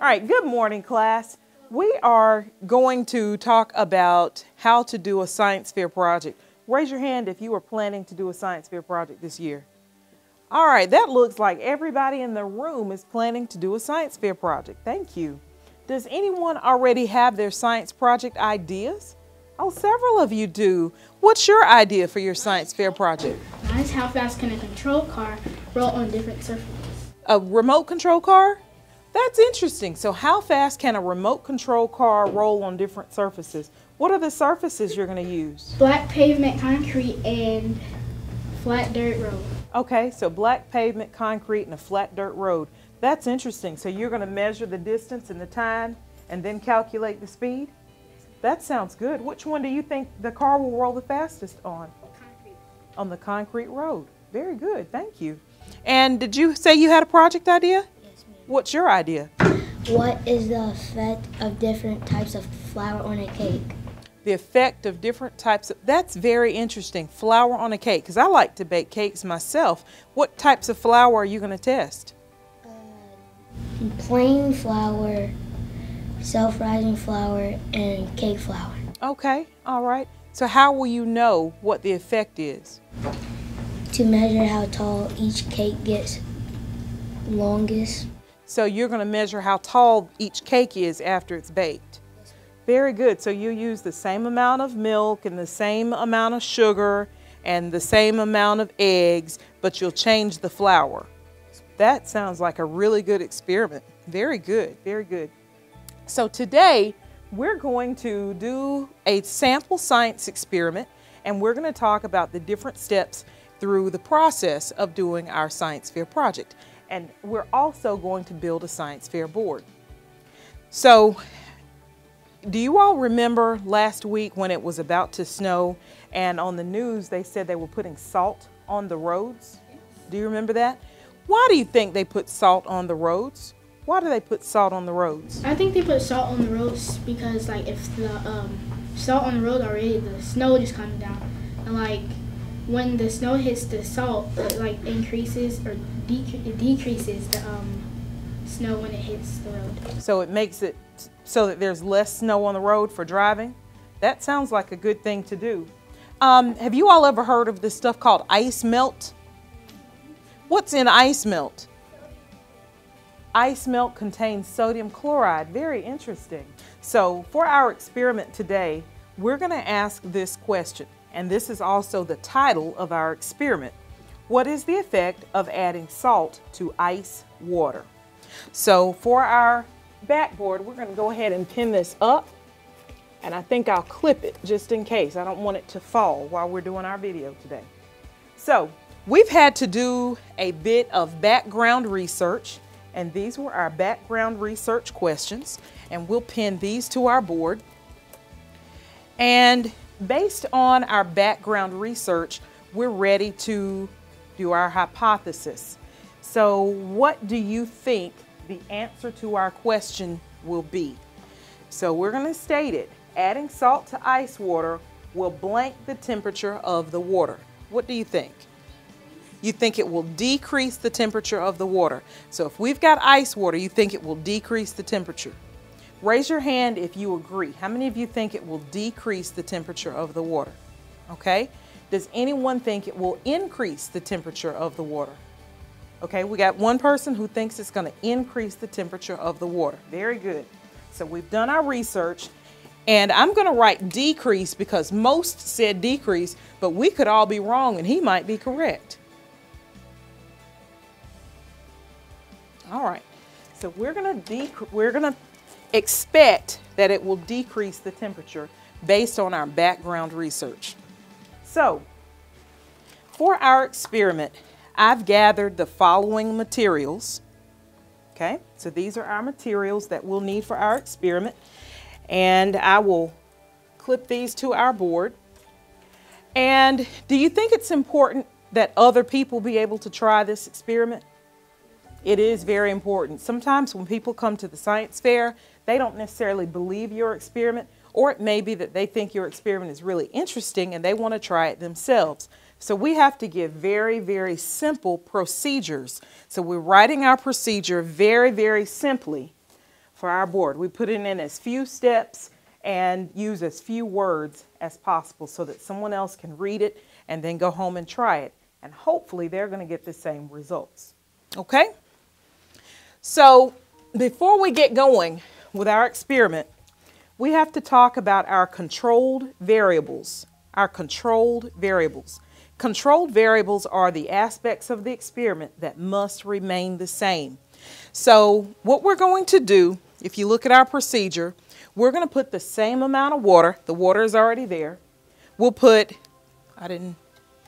All right, good morning, class. We are going to talk about how to do a science fair project. Raise your hand if you are planning to do a science fair project this year. All right, that looks like everybody in the room is planning to do a science fair project. Thank you. Does anyone already have their science project ideas? Oh, several of you do. What's your idea for your science fair project? Mine's how fast can a control car roll on different surfaces? A remote control car? That's interesting. So how fast can a remote control car roll on different surfaces? What are the surfaces you're going to use? Black pavement, concrete, and flat dirt road. Okay, so black pavement, concrete, and a flat dirt road. That's interesting. So you're going to measure the distance and the time and then calculate the speed? That sounds good. Which one do you think the car will roll the fastest on? Concrete. On the concrete road. Very good. Thank you. And did you say you had a project idea? What's your idea? What is the effect of different types of flour on a cake? The effect of different types of that's very interesting. Flour on a cake because I like to bake cakes myself. What types of flour are you going to test? Uh, plain flour, self-rising flour, and cake flour. Okay, all right. So how will you know what the effect is? To measure how tall each cake gets longest. So you're going to measure how tall each cake is after it's baked. Very good. So you use the same amount of milk and the same amount of sugar and the same amount of eggs, but you'll change the flour. That sounds like a really good experiment. Very good, very good. So today we're going to do a sample science experiment and we're going to talk about the different steps through the process of doing our science fair project. And we're also going to build a science fair board. So do you all remember last week when it was about to snow and on the news they said they were putting salt on the roads? Do you remember that? Why do you think they put salt on the roads? Why do they put salt on the roads? I think they put salt on the roads because, like, if the um, salt on the road already, the snow just comes down, and like when the snow hits the salt, it like increases or decreases the um, snow when it hits the road. So it makes it so that there's less snow on the road for driving? That sounds like a good thing to do. Um, have you all ever heard of this stuff called ice melt? What's in ice melt? Ice melt contains sodium chloride. Very interesting. So for our experiment today, we're going to ask this question, and this is also the title of our experiment. What is the effect of adding salt to ice water? So for our backboard, we're going to go ahead and pin this up, and I think I'll clip it just in case. I don't want it to fall while we're doing our video today. So we've had to do a bit of background research and these were our background research questions and we'll pin these to our board. And based on our background research, we're ready to do our hypothesis. So what do you think the answer to our question will be? So we're going to state it. Adding salt to ice water will blank the temperature of the water. What do you think? You think it will decrease the temperature of the water. So if we've got ice water, you think it will decrease the temperature. Raise your hand if you agree. How many of you think it will decrease the temperature of the water? Okay. Does anyone think it will increase the temperature of the water? Okay, we got one person who thinks it's going to increase the temperature of the water. Very good. So we've done our research and I'm going to write decrease because most said decrease, but we could all be wrong and he might be correct. All right. So we're going to we're to expect that it will decrease the temperature based on our background research. So, for our experiment, I've gathered the following materials. Okay? So these are our materials that we'll need for our experiment. And I will clip these to our board. And do you think it's important that other people be able to try this experiment? It is very important. Sometimes when people come to the science fair, they don't necessarily believe your experiment, or it may be that they think your experiment is really interesting and they want to try it themselves. So we have to give very, very simple procedures. So we're writing our procedure very, very simply for our board. We put it in as few steps and use as few words as possible so that someone else can read it and then go home and try it. And hopefully they're going to get the same results. Okay? So before we get going with our experiment, we have to talk about our controlled variables. Our controlled variables. Controlled variables are the aspects of the experiment that must remain the same. So what we're going to do, if you look at our procedure, we're going to put the same amount of water. The water is already there. We'll put, I didn't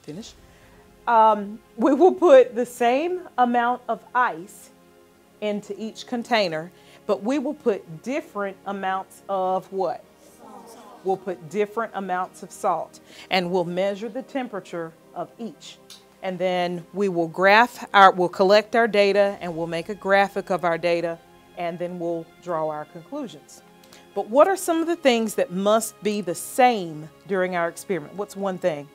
finish. Um, we will put the same amount of ice into each container, but we will put different amounts of what? Salt. We'll put different amounts of salt and we'll measure the temperature of each. And then we will graph our, we'll collect our data and we'll make a graphic of our data and then we'll draw our conclusions. But what are some of the things that must be the same during our experiment? What's one thing?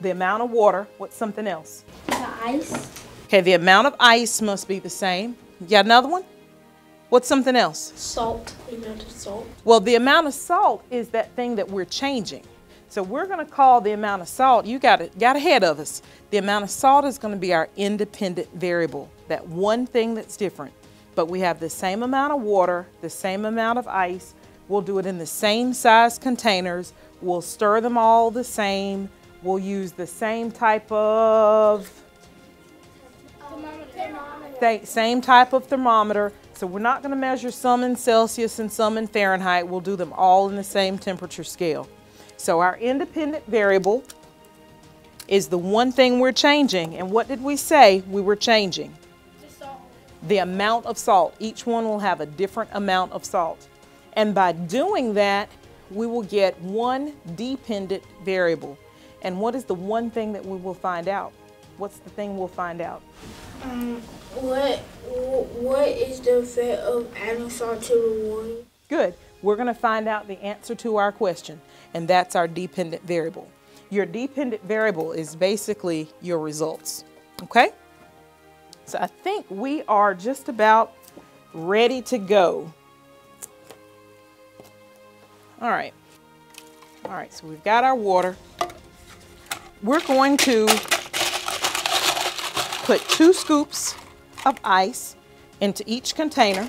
The amount of water. What's something else? The ice. Okay, the amount of ice must be the same. You got another one? What's something else? Salt. The amount of salt. Well, the amount of salt is that thing that we're changing. So we're going to call the amount of salt, you got it, got ahead of us. The amount of salt is going to be our independent variable, that one thing that's different. But we have the same amount of water, the same amount of ice. We'll do it in the same size containers. We'll stir them all the same. We'll use the same type of same type of thermometer. So we're not going to measure some in Celsius and some in Fahrenheit. We'll do them all in the same temperature scale. So our independent variable is the one thing we're changing. And what did we say we were changing? The amount of salt. Each one will have a different amount of salt. And by doing that, we will get one dependent variable. And what is the one thing that we will find out? What's the thing we'll find out? Um, what what is the effect of adding salt to the water? Good. We're going to find out the answer to our question and that's our dependent variable. Your dependent variable is basically your results, okay? So I think we are just about ready to go. All right. All right, so we've got our water. We're going to put two scoops of ice into each container.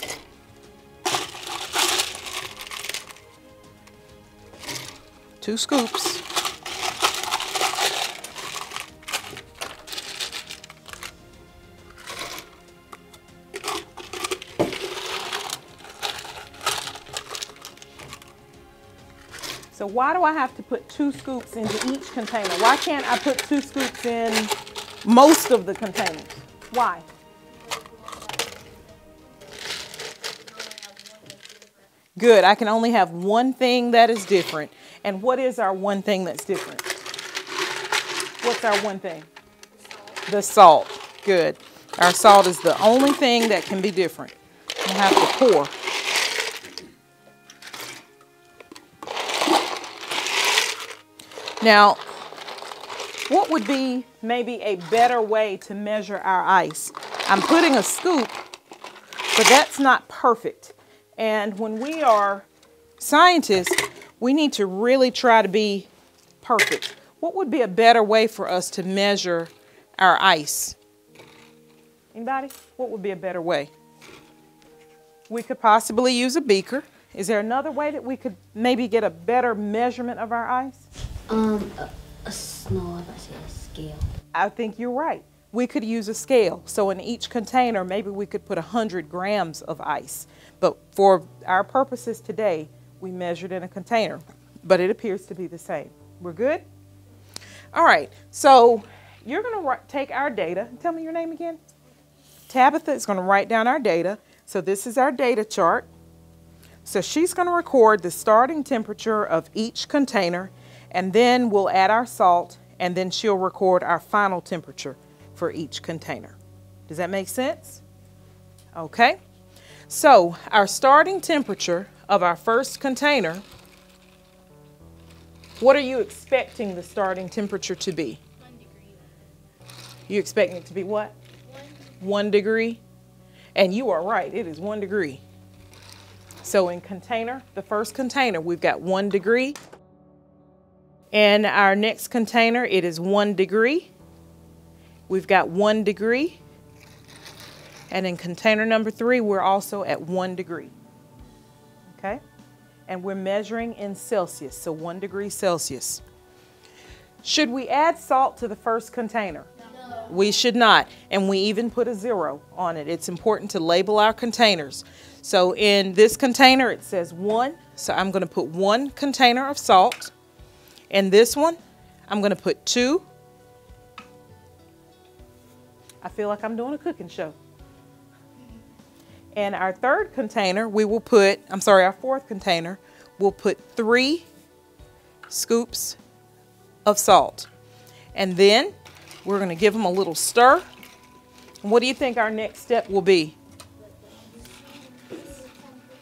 two scoops. So why do I have to put two scoops into each container? Why can't I put two scoops in most of the containers? Why? Good, I can only have one thing that is different. And what is our one thing that's different? What's our one thing? The salt. Good. Our salt is the only thing that can be different. We'll have to pour. Now, what would be maybe a better way to measure our ice? I'm putting a scoop, but that's not perfect. And when we are scientists, we need to really try to be perfect. What would be a better way for us to measure our ice? Anybody? What would be a better way? We could possibly use a beaker. Is there another way that we could maybe get a better measurement of our ice? Um, I a scale. I think you're right. We could use a scale. So in each container, maybe we could put 100 grams of ice. But for our purposes today, we measured in a container, but it appears to be the same. We're good? All right, so you're gonna take our data. Tell me your name again. Tabitha is gonna write down our data. So this is our data chart. So she's gonna record the starting temperature of each container, and then we'll add our salt, and then she'll record our final temperature for each container. Does that make sense? Okay. So our starting temperature of our first container, what are you expecting the starting temperature to be? One degree. You expecting it to be what? One. One degree. And you are right, it is one degree. So in container, the first container, we've got one degree. In our next container, it is one degree. We've got one degree. And in container number three, we're also at one degree. Okay? And we're measuring in Celsius, so one degree Celsius. Should we add salt to the first container? No. We should not. And we even put a zero on it. It's important to label our containers. So in this container, it says one. So I'm going to put one container of salt. In this one, I'm to put two. I feel like I'm doing a cooking show. And our third container, we will put, I'm sorry, our fourth container, we'll put three scoops of salt. And then we're to give them a little stir. what do you think our next step will be?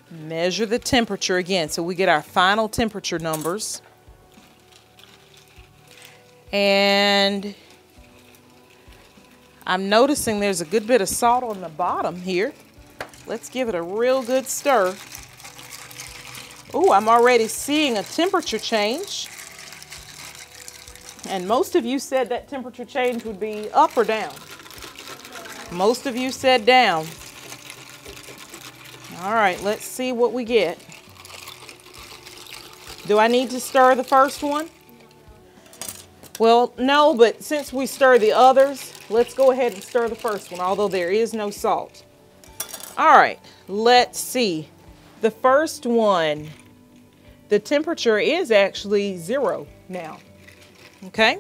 Measure the temperature again. So we get our final temperature numbers. And I'm noticing there's a good bit of salt on the bottom here. Let's give it a real good stir. Oh, I'm already seeing a temperature change. And most of you said that temperature change would be up or down. Most of you said down. All right, let's see what we get. Do I need to stir the first one? Well, no, but since we stir the others, let's go ahead and stir the first one, although there is no salt. All right, let's see. The first one, the temperature is actually zero now. Okay?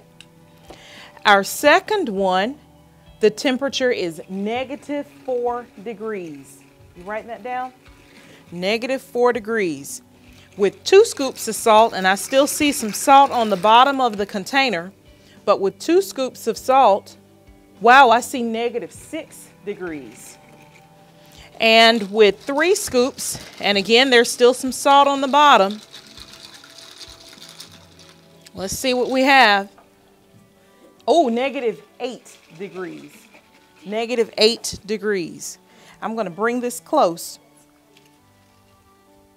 Our second one, the temperature is negative four degrees. You writing that down? Negative four degrees. With two scoops of salt, and I still see some salt on the bottom of the container, but with two scoops of salt, wow, I see negative six degrees. And with three scoops, and again, there's still some salt on the bottom. Let's see what we have. Oh, negative eight degrees. Negative eight degrees. I'm to bring this close.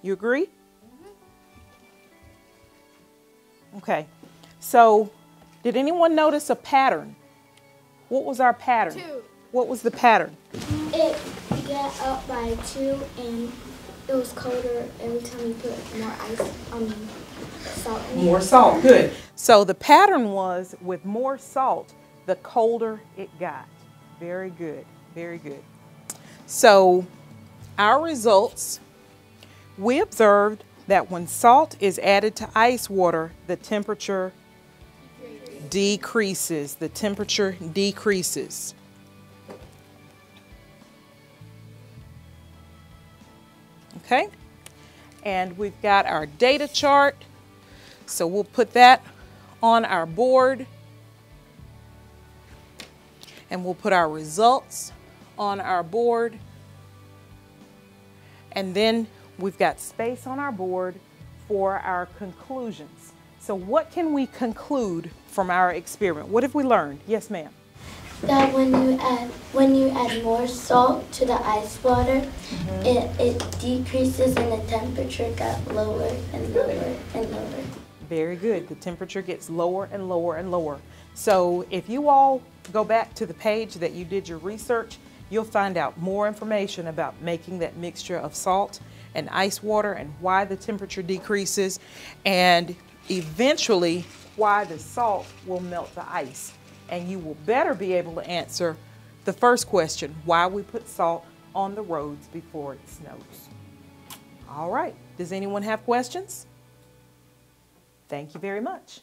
You agree? Okay. So, did anyone notice a pattern? What was our pattern? Two. What was the pattern? It got up by two and it was colder every time you put more ice, um, salt in More salt, good. So the pattern was with more salt, the colder it got. Very good, very good. So our results, we observed that when salt is added to ice water, the temperature decreases. The temperature decreases. Okay? And we've got our data chart. So we'll put that on our board. And we'll put our results on our board. And then we've got space on our board for our conclusions. So what can we conclude from our experiment? What have we learned? Yes, ma'am. That when you add when you add more salt to the ice water, mm-hmm. it, it decreases and the temperature got lower and lower and lower. Very good. The temperature gets lower and lower and lower. So if you all go back to the page that you did your research, you'll find out more information about making that mixture of salt and ice water and why the temperature decreases and eventually why the salt will melt the ice. And you will better be able to answer the first question, why we put salt on the roads before it snows. All right, does anyone have questions? Thank you very much.